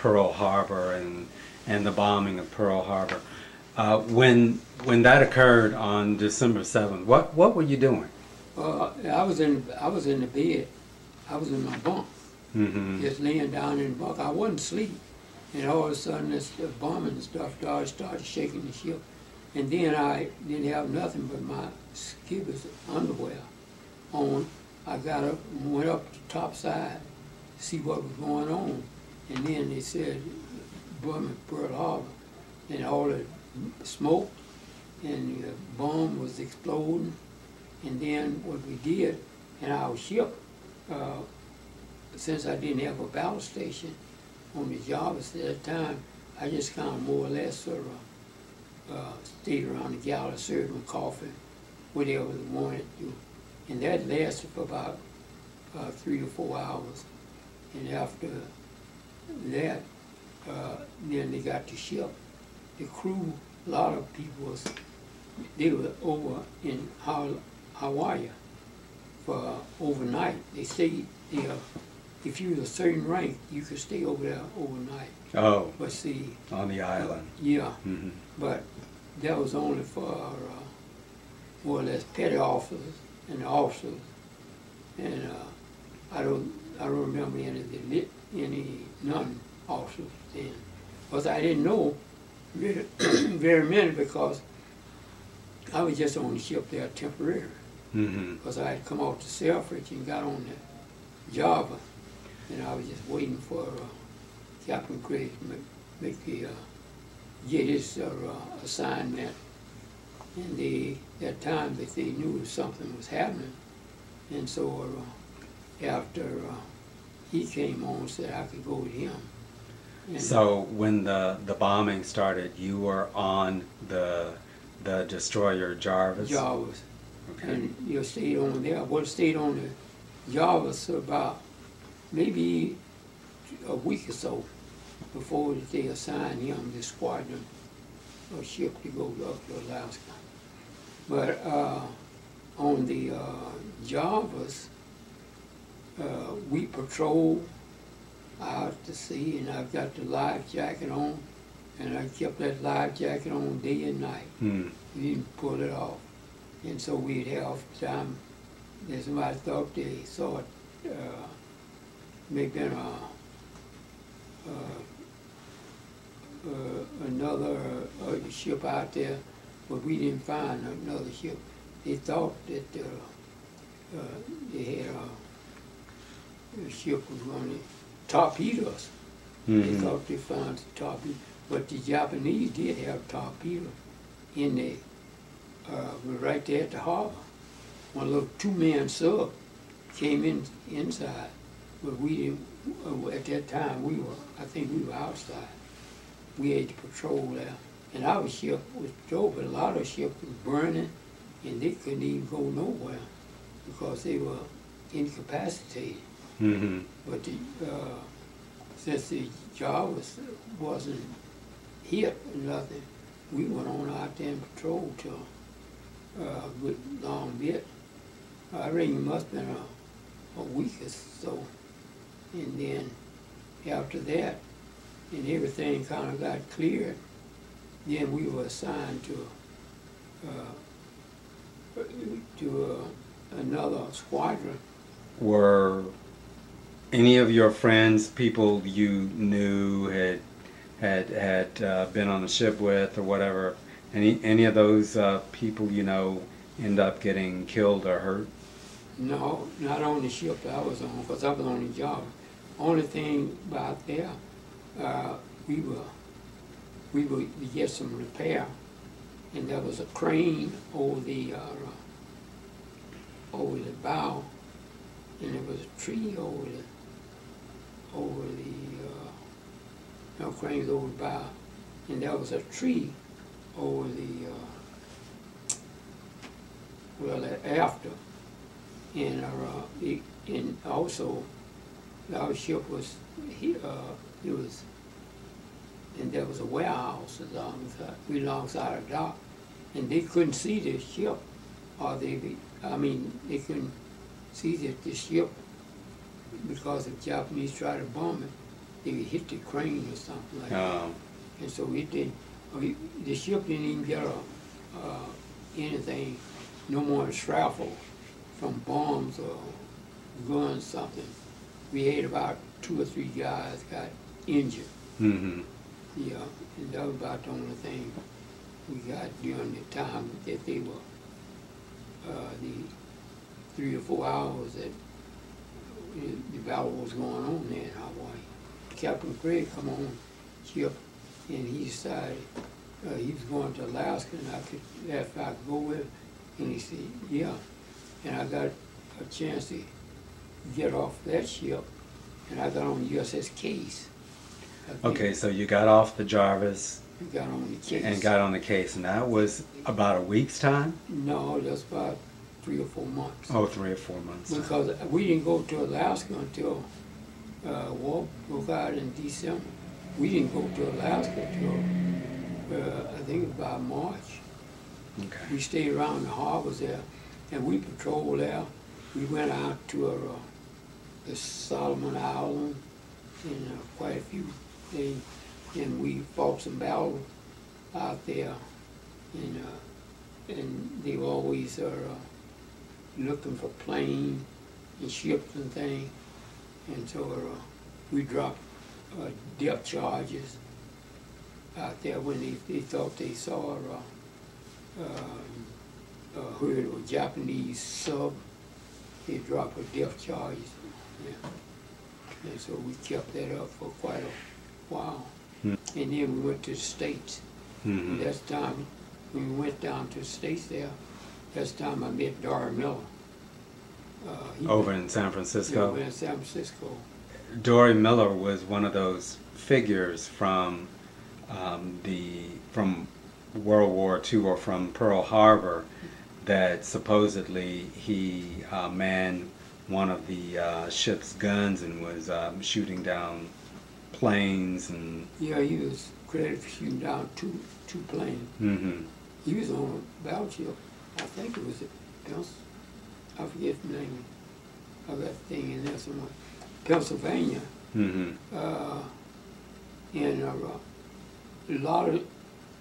Pearl Harbor and and the bombing of Pearl Harbor. Uh, when when that occurred on December seventh, what what were you doing? Uh, I was in I was in the bed. I was in my bunk, hmm just laying down in the bunk. I wasn't asleep, and all of a sudden this bombing and stuff started started shaking the ship, and then I didn't have nothing but my skivvies underwear on. I got up and went up to the top side to see what was going on, and then they said bombing Pearl Harbor, and all the smoke and the bomb was exploding. And then what we did in our ship, uh, since I didn't have a battle station on the Jarvis at that time, I just kind of more or less sort of uh, stayed around the galley, served my coffee, whatever they wanted to. And that lasted for about uh, three to four hours. And after that, uh, then they got the ship. The crew, a lot of people was, they were over in Hawaii for overnight. They stayed there. If you were a certain rank, you could stay over there overnight. Oh, But see, on the island. yeah, hmm but that was only for uh, more or less petty officers and officers. And uh, I don't, I don't remember any of the lit, any non-officers then. Because I didn't know very, very many because I was just on the ship there temporarily. hmm Because I had come off to Selfridge and got on the Jarvis, and I was just waiting for uh, Captain Craig to make, make the, uh, get his uh, assignment. And they, that time that they knew something was happening, and so uh, after uh, he came on, and said I could go with him. And- So when the the bombing started, you were on the the destroyer Jarvis. Jarvis. Okay. And you stayed on there. Well, stayed on the Jarvis about maybe a week or so before they assigned him the squadron or ship to go up to Alaska. But uh, on the uh, Jarvis, uh, we patrol out to sea, and I've got the life jacket on, and I kept that life jacket on day and night. Hmm. You didn't pull it off. And so we'd have time, and somebody thought they saw it, uh, maybe in a, uh, uh, another uh, ship out there, but we didn't find another ship. They thought that uh, uh, they had a, a ship was going to torpedo us. They Mhm. thought they found the torpedo, but the Japanese did have torpedoes in there, uh, we were right there at the harbor. One little two-man sub came in inside, but we didn't. Uh, at that time, we were. I think we were outside. We had to patrol there, and our ship was patrolled, but a lot of ships was burning, and they couldn't even go nowhere because they were incapacitated. Mhm. But the, uh, since the job was, wasn't hit or nothing, we went on out there and patrolled till uh, a good long bit. I reckon it must have been a, a week or so. And then after that, and everything kind of got cleared, then we were assigned to, uh, to uh, another squadron. Were any of your friends, people you knew had had had uh, been on the ship with or whatever, any any of those uh, people you know end up getting killed or hurt? No, not on the ship I was on, because I was on the job. Only thing about there, uh, we were, we were, we get some repair, and there was a crane over the, uh, over the bow, and there was a tree over the, over the, uh, no cranes over bow, and there was a tree over the, uh, well, after. And, uh, it, and also, our ship was, he, uh, it was, and there was a warehouse alongside, alongside a dock, and they couldn't see the ship, or they, I mean, they couldn't see that the ship, because the Japanese tried to bomb it, they hit the crane or something like that. Um, And so it did, it- the ship didn't even get a, uh, anything, no more shrapnel from bombs or guns, something. We had about two or three guys got injured, mhm. yeah, and that was about the only thing we got during the time that they were, uh, the three or four hours that the the battle was going on there in Hawaii. Captain Craig come on ship and he decided, uh, he was going to Alaska and I could, if I could go with him. And he said, yeah. And I got a chance to get off that ship and I got on USS Case. Okay, so you got off the Jarvis got on the Case. and got on the case, and that was about a week's time? No, that's about three or four months. Oh, three or four months. Because we didn't go to Alaska until, uh, war broke out in December. We didn't go to Alaska until uh, I think about March. Okay. We stayed around the harbors there, and we patrolled there. We went out to, uh, the Solomon Island, and, uh, quite a few things, and we fought some battles out there. And, uh, and they always are, uh, looking for planes and ships and things. And so uh, we dropped uh, depth charges out there when they, they thought they saw uh, uh, uh, heard a Japanese sub. They dropped a depth charges. Yeah. And so we kept that up for quite a while. Hmm. And then we went to the States. Mhm. That's time, when we went down to the States there, that's time I met Dory Miller. Uh, Over in San Francisco. over in San Francisco. Dory Miller was one of those figures from um, the from World War II or from Pearl Harbor that supposedly he uh, manned one of the uh, ship's guns and was um, shooting down planes and. Yeah, he was credited for shooting down two, two planes. hmm He was on a battleship, I think it was a I forget the name. of that thing in there somewhere. Pennsylvania, hmm uh, and uh, a lot of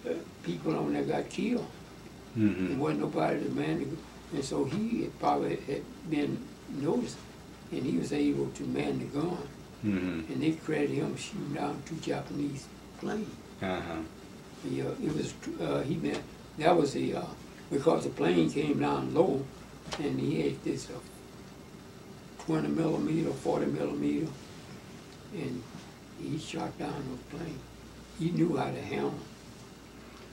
uh, people on there got killed. hmm There wasn't nobody to man it. And so he had probably had been noticed, and he was able to man the gun. hmm And they credited him shooting down two Japanese planes. Uh-huh. Yeah, it was, uh, he meant, that was the, uh, because the plane came down low, and he had this, uh, twenty millimeter, forty millimeter, and he shot down the plane. He knew how to handle.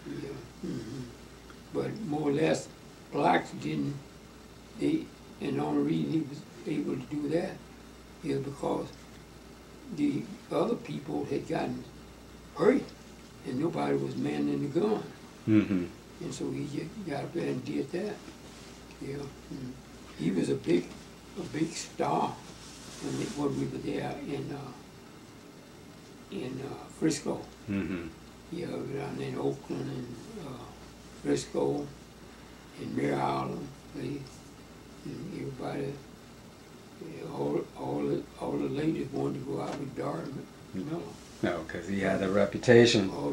Yeah, mhm. But more or less, blacks didn't, they, and the only reason he was able to do that is because the other people had gotten hurt, and nobody was manning the gun. hmm And so he just got up there and did that. Yeah. mm. He was a big, a big star when, they, when we were there in, uh, in uh, Frisco. hmm Yeah, down in Oakland and uh, Frisco and Mare Island. And everybody, yeah, all, all, the, all the ladies wanted to go out with Miller. No, because he had a reputation. Oh,